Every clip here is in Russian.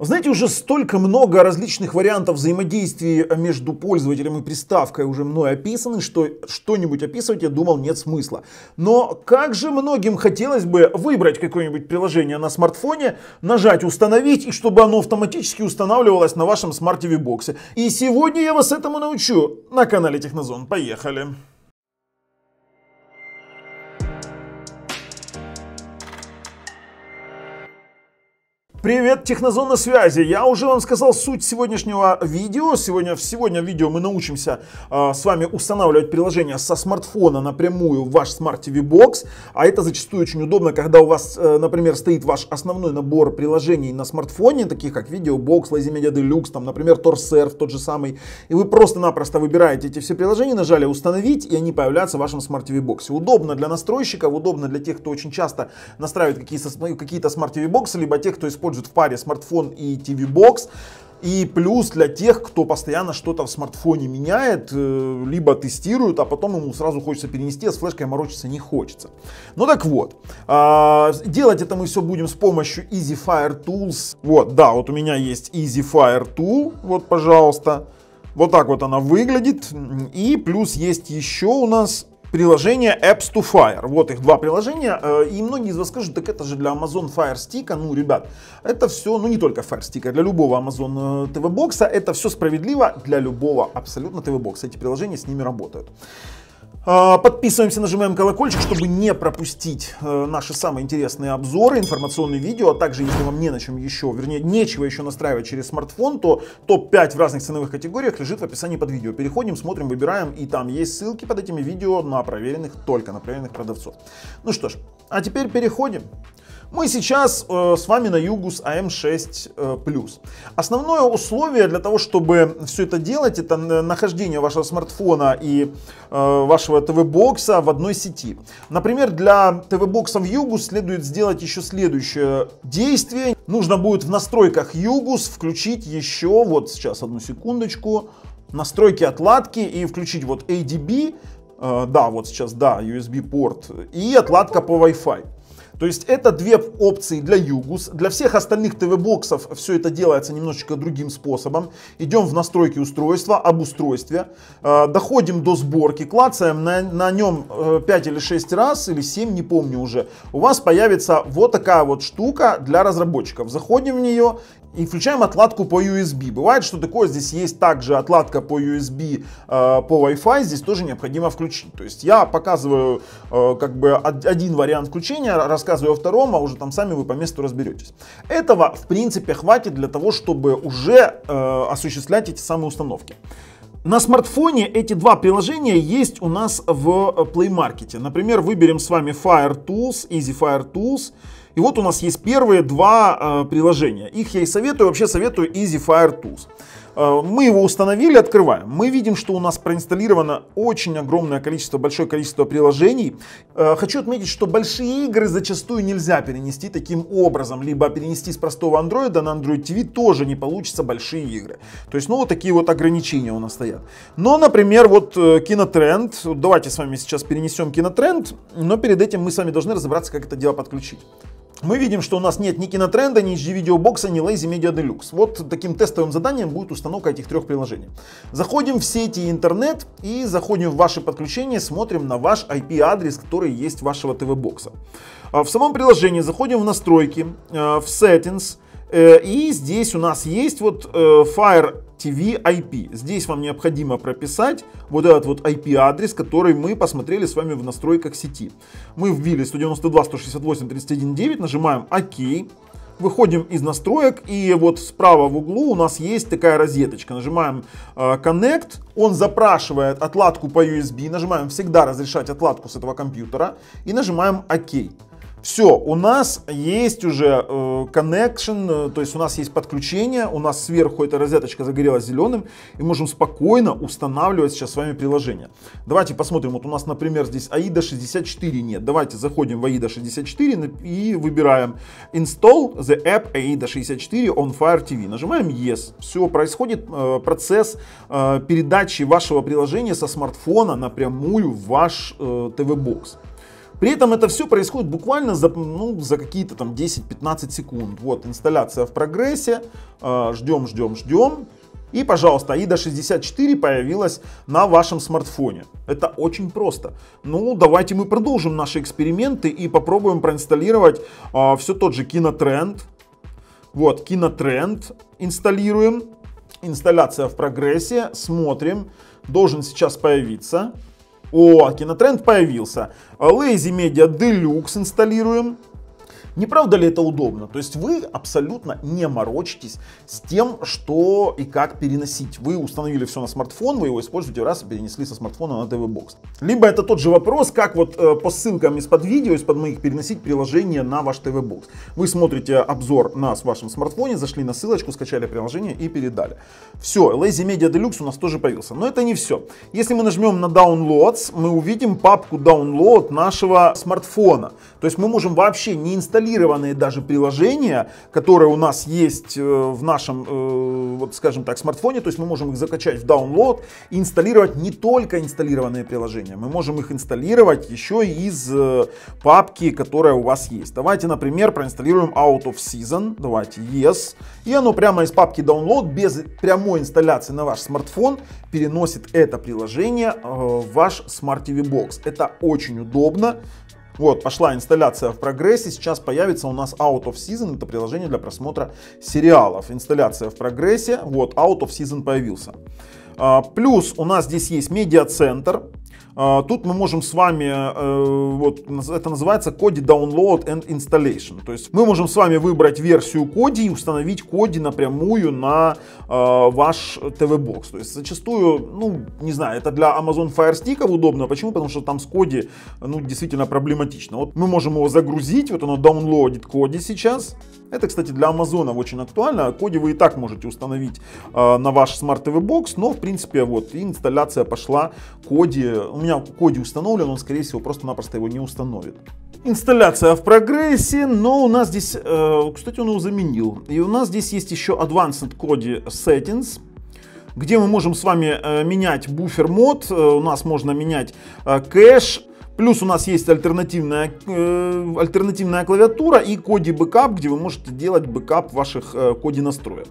Знаете, уже столько много различных вариантов взаимодействия между пользователем и приставкой уже мной описаны, что что-нибудь описывать, я думал, нет смысла. Но как же многим хотелось бы выбрать какое-нибудь приложение на смартфоне, нажать «Установить» и чтобы оно автоматически устанавливалось на вашем смарт-ТВ-боксе. И сегодня я вас этому научу на канале Технозон. Поехали! Привет, Технозон связи. Я уже вам сказал суть сегодняшнего видео. Сегодня, сегодня в видео мы научимся э, с вами устанавливать приложение со смартфона напрямую в ваш Smart TV Box. А это зачастую очень удобно, когда у вас, э, например, стоит ваш основной набор приложений на смартфоне, таких как Videobox, Lazy Media Deluxe, там, например, TorServe тот же самый. И вы просто-напросто выбираете эти все приложения, нажали установить, и они появляются в вашем Smart TV Box. Удобно для настройщиков, удобно для тех, кто очень часто настраивает какие-то, какие-то Smart TV Box, либо тех, кто использует используют в паре смартфон и TV-бокс. И плюс для тех, кто постоянно что-то в смартфоне меняет, э, либо тестирует, а потом ему сразу хочется перенести, а с флешкой морочиться не хочется. Ну так вот, а, делать это мы все будем с помощью Easy Fire Tools. Вот, да, вот у меня есть Easy Fire Tool, вот, пожалуйста. Вот так вот она выглядит. И плюс есть еще у нас приложение Apps to Fire. Вот их два приложения. Э, и многие из вас скажут, так это же для Amazon Fire Stick. Ну, ребят, это все, ну не только Fire Stick, а для любого Amazon TV э, бокса. Это все справедливо для любого абсолютно TV бокса. Эти приложения с ними работают. А, подписываемся, нажимаем колокольчик, чтобы не пропустить э, наши самые интересные обзоры, информационные видео, а также, если вам не на чем еще, вернее, нечего еще настраивать через смартфон, то топ-5 в разных ценовых категориях лежит в описании под видео. Переходим, смотрим, выбираем, и там есть ссылки под этими видео на проверенных, только на проверенных продавцов. Ну что ж, а теперь переходим. Мы сейчас э, с вами на Югус АМ6 э, Основное условие для того, чтобы все это делать, это нахождение вашего смартфона и э, вашего ТВ-бокса в одной сети. Например, для ТВ-бокса в Югус следует сделать еще следующее действие. Нужно будет в настройках Югус включить еще, вот сейчас одну секундочку, настройки отладки и включить вот ADB, э, да, вот сейчас, да, USB порт и отладка по Wi-Fi. То есть это две опции для Югус. Для всех остальных ТВ-боксов все это делается немножечко другим способом. Идем в настройки устройства, об устройстве. Э, доходим до сборки, клацаем на, на нем 5 э, или 6 раз, или 7, не помню уже. У вас появится вот такая вот штука для разработчиков. Заходим в нее и включаем отладку по USB. Бывает, что такое, здесь есть также отладка по USB, э, по Wi-Fi, здесь тоже необходимо включить. То есть я показываю э, как бы один вариант включения, рассказываю о втором, а уже там сами вы по месту разберетесь. Этого в принципе хватит для того, чтобы уже э, осуществлять эти самые установки. На смартфоне эти два приложения есть у нас в Play Market. Например, выберем с вами Fire Tools, Easy Fire Tools. И вот у нас есть первые два э, приложения. Их я и советую, вообще советую Easy Fire Tools. Э, мы его установили, открываем. Мы видим, что у нас проинсталлировано очень огромное количество, большое количество приложений. Э, хочу отметить, что большие игры зачастую нельзя перенести таким образом. Либо перенести с простого Android на Android TV тоже не получится большие игры. То есть, ну, вот такие вот ограничения у нас стоят. Но, например, вот э, кинотренд. Давайте с вами сейчас перенесем кинотренд. Но перед этим мы с вами должны разобраться, как это дело подключить мы видим, что у нас нет ни кинотренда, ни HD-видеобокса, ни Lazy Media Deluxe. Вот таким тестовым заданием будет установка этих трех приложений. Заходим в сети интернет и заходим в ваши подключения, смотрим на ваш IP-адрес, который есть вашего ТВ-бокса. А в самом приложении заходим в настройки, э, в Settings, и здесь у нас есть вот э, Fire TV IP. Здесь вам необходимо прописать вот этот вот IP адрес, который мы посмотрели с вами в настройках сети. Мы ввели 192.168.31.9, нажимаем ОК. Выходим из настроек и вот справа в углу у нас есть такая розеточка. Нажимаем э, Connect, он запрашивает отладку по USB, нажимаем всегда разрешать отладку с этого компьютера и нажимаем ОК. Все, у нас есть уже э, connection, э, то есть у нас есть подключение, у нас сверху эта розеточка загорелась зеленым, и можем спокойно устанавливать сейчас с вами приложение. Давайте посмотрим, вот у нас, например, здесь AIDA 64 нет. Давайте заходим в AIDA 64 и выбираем Install the app AIDA 64 on Fire TV. Нажимаем Yes. Все, происходит э, процесс э, передачи вашего приложения со смартфона напрямую в ваш э, TV-бокс. При этом это все происходит буквально за, ну, за какие-то там 10-15 секунд. Вот инсталляция в прогрессе, э, ждем, ждем, ждем. И, пожалуйста, AIDA 64 появилась на вашем смартфоне. Это очень просто. Ну, давайте мы продолжим наши эксперименты и попробуем проинсталлировать э, все тот же Кинотренд. Вот, Кинотренд инсталируем. Инсталляция в прогрессе. Смотрим. Должен сейчас появиться. О, Кинотренд появился. Lazy Media Deluxe инсталируем. Не правда ли это удобно? То есть вы абсолютно не морочитесь с тем, что и как переносить. Вы установили все на смартфон, вы его используете раз и перенесли со смартфона на TV Box. Либо это тот же вопрос, как вот э, по ссылкам из-под видео, из-под моих переносить приложение на ваш TV Box. Вы смотрите обзор на вашем смартфоне, зашли на ссылочку, скачали приложение и передали. Все, Lazy Media Deluxe у нас тоже появился. Но это не все. Если мы нажмем на Downloads, мы увидим папку Download нашего смартфона. То есть мы можем вообще не инсталлировать инсталлированные даже приложения, которые у нас есть э, в нашем, э, вот скажем так, смартфоне, то есть мы можем их закачать в download и инсталлировать не только инсталлированные приложения, мы можем их инсталлировать еще и из э, папки, которая у вас есть. Давайте, например, проинсталируем Out of Season, давайте Yes, и оно прямо из папки Download без прямой инсталляции на ваш смартфон переносит это приложение в ваш Smart TV Box. Это очень удобно. Вот, пошла инсталляция в прогрессе. Сейчас появится у нас Out of Season. Это приложение для просмотра сериалов. Инсталляция в прогрессе. Вот, Out of Season появился. А, плюс у нас здесь есть медиацентр. А, тут мы можем с вами, э, вот это называется Kodi Download and Installation. То есть мы можем с вами выбрать версию Kodi и установить Kodi напрямую на э, ваш TV-бокс. То есть зачастую, ну, не знаю, это для Amazon Fire Stick удобно. Почему? Потому что там с Kodi, ну, действительно проблематично. Вот мы можем его загрузить, вот оно даунлодит Kodi сейчас. Это, кстати, для Амазона очень актуально. Коди вы и так можете установить э, на ваш Smart TV Box, но, в принципе, вот инсталляция пошла. Коди, у меня Коди установлен, он, скорее всего, просто-напросто его не установит. Инсталляция в прогрессе, но у нас здесь, э, кстати, он его заменил. И у нас здесь есть еще Advanced Kodi Settings где мы можем с вами э, менять buffer mode, э, у нас можно менять э, кэш, Плюс у нас есть альтернативная, э, альтернативная клавиатура и Kodi backup, где вы можете делать бэкап ваших э, Kodi настроек.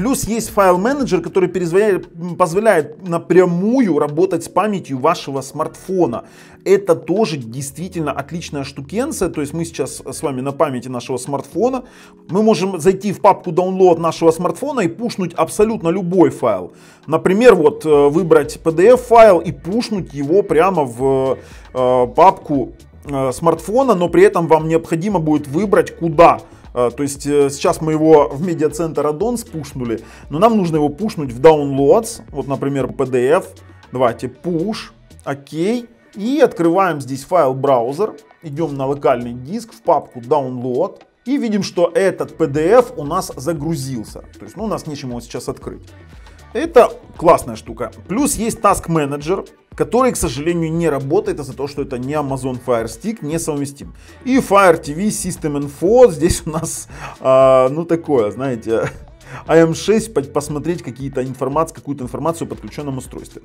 Плюс есть файл-менеджер, который позволяет напрямую работать с памятью вашего смартфона. Это тоже действительно отличная штукенция. То есть мы сейчас с вами на памяти нашего смартфона. Мы можем зайти в папку download нашего смартфона и пушнуть абсолютно любой файл. Например, вот э, выбрать PDF файл и пушнуть его прямо в э, папку э, смартфона, но при этом вам необходимо будет выбрать куда то есть э, сейчас мы его в медиацентр аддон спушнули, но нам нужно его пушнуть в downloads, вот, например, PDF. Давайте push, окей. И открываем здесь файл браузер, идем на локальный диск в папку download. И видим, что этот PDF у нас загрузился. То есть ну, у нас нечем его сейчас открыть. Это классная штука. Плюс есть Task Manager, который, к сожалению, не работает из-за того, что это не Amazon Fire Stick, не совместим. И Fire TV System Info, здесь у нас, э, ну такое, знаете, AM6 посмотреть какие-то информации, какую-то информацию о подключенном устройстве.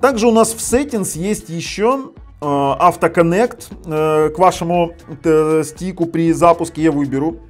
Также у нас в Settings есть еще э, автоконнект э, к вашему э, стику при запуске я выберу.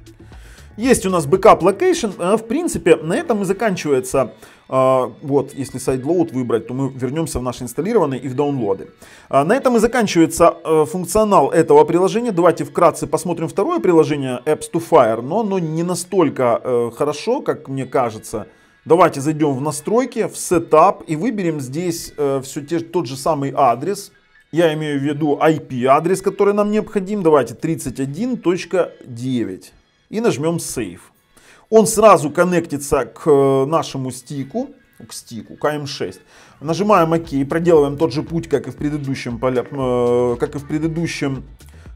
Есть у нас backup location. Э, в принципе, на этом и заканчивается а, вот, если sideload выбрать, то мы вернемся в наш инсталлированный и в download. А, на этом и заканчивается э, функционал этого приложения. Давайте вкратце посмотрим второе приложение Apps to Fire, но оно не настолько э, хорошо, как мне кажется. Давайте зайдем в настройки, в Setup и выберем здесь все те, тот же самый адрес. Я имею в виду IP-адрес, который нам необходим. Давайте 31.9 и нажмем Save он сразу коннектится к э, нашему стику, к стику, к AM6. Нажимаем ОК, проделываем тот же путь, как и в предыдущем, э, как и в предыдущем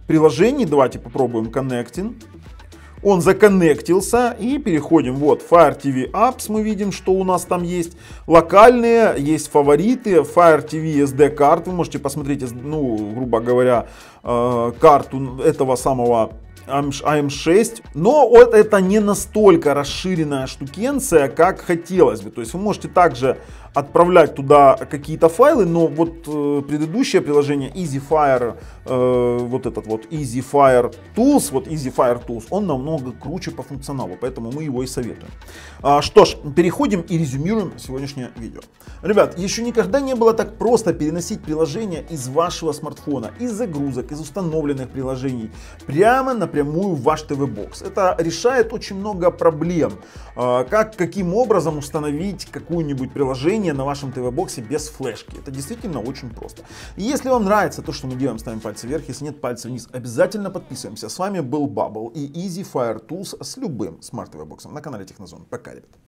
приложении. Давайте попробуем Connecting. Он законнектился и переходим. Вот Fire TV Apps мы видим, что у нас там есть. Локальные, есть фавориты. Fire TV SD карт. Вы можете посмотреть, ну, грубо говоря, э, карту этого самого AM6, но вот это не настолько расширенная штукенция, как хотелось бы. То есть вы можете также отправлять туда какие-то файлы, но вот э, предыдущее приложение EasyFire, э, вот этот вот EasyFire Tools, вот EasyFire Tools, он намного круче по функционалу, поэтому мы его и советуем. А, что ж, переходим и резюмируем сегодняшнее видео. Ребят, еще никогда не было так просто переносить приложение из вашего смартфона, из загрузок, из установленных приложений, прямо напрямую в ваш ТВ-бокс. Это решает очень много проблем. А, как, каким образом установить какое-нибудь приложение на вашем ТВ-боксе без флешки. Это действительно очень просто. И если вам нравится то, что мы делаем, ставим пальцы вверх. Если нет, пальцы вниз. Обязательно подписываемся. С вами был Bubble и Easy Fire Tools с любым смарт ТВ-боксом на канале Технозон. Пока, ребят.